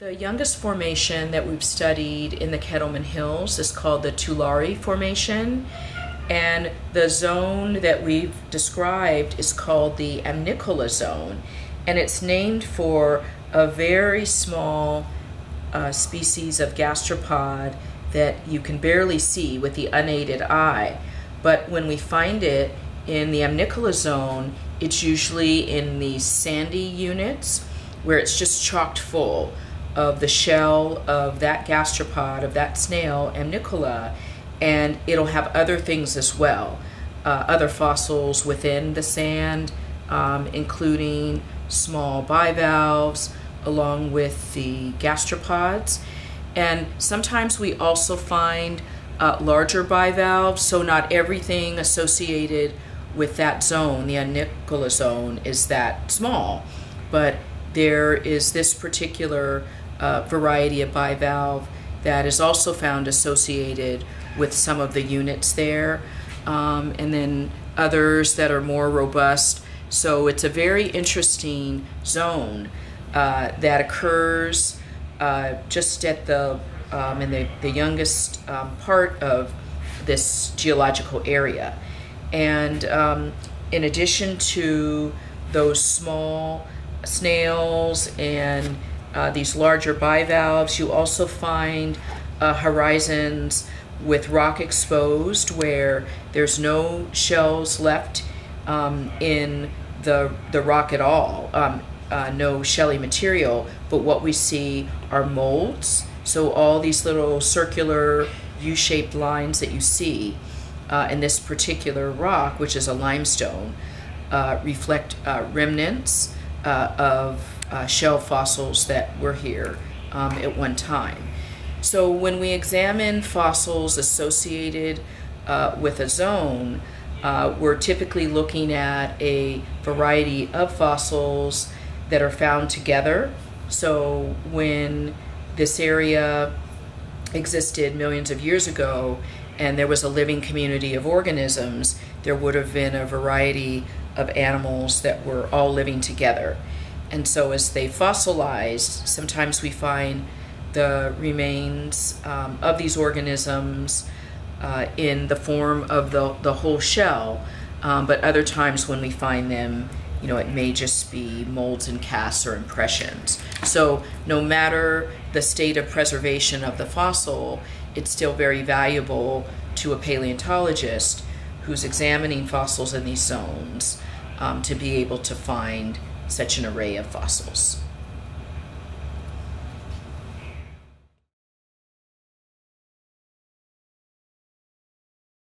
The youngest formation that we've studied in the Kettleman Hills is called the Tulare Formation, and the zone that we've described is called the Amnicola Zone, and it's named for a very small uh, species of gastropod that you can barely see with the unaided eye. But when we find it in the Amnicola Zone, it's usually in these sandy units where it's just chocked full of the shell of that gastropod, of that snail, Amnicola, and it'll have other things as well, uh, other fossils within the sand, um, including small bivalves, along with the gastropods. And sometimes we also find uh, larger bivalves, so not everything associated with that zone, the Amnicola zone, is that small, but there is this particular uh, variety of bivalve that is also found associated with some of the units there, um, and then others that are more robust. So it's a very interesting zone uh, that occurs uh, just at the um, in the, the youngest um, part of this geological area. And um, in addition to those small snails and uh, these larger bivalves. You also find uh, horizons with rock exposed where there's no shells left um, in the, the rock at all, um, uh, no shelly material, but what we see are molds. So all these little circular U-shaped lines that you see uh, in this particular rock, which is a limestone, uh, reflect uh, remnants uh, of uh, shell fossils that were here um, at one time. So when we examine fossils associated uh, with a zone, uh, we're typically looking at a variety of fossils that are found together. So when this area existed millions of years ago and there was a living community of organisms, there would have been a variety of animals that were all living together. And so as they fossilize, sometimes we find the remains um, of these organisms uh, in the form of the, the whole shell, um, but other times when we find them, you know, it may just be molds and casts or impressions. So no matter the state of preservation of the fossil, it's still very valuable to a paleontologist who's examining fossils in these zones um, to be able to find such an array of fossils.